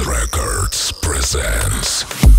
Records presents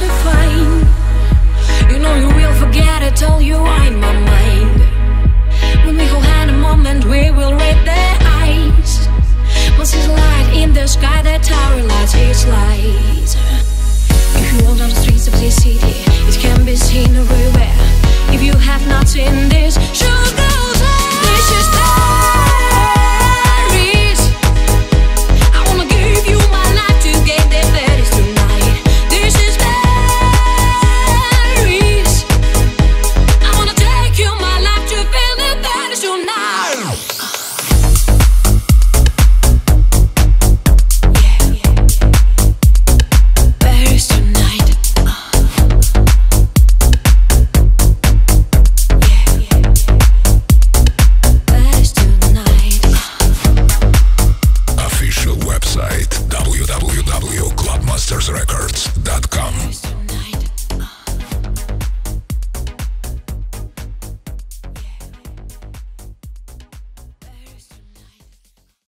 You know you will forget I told you I'm my mind. When we hold hand a moment we will read their eyes Once it's light in the sky that tower lights its light If you walk down the streets of this city It can be seen everywhere. If you have not seen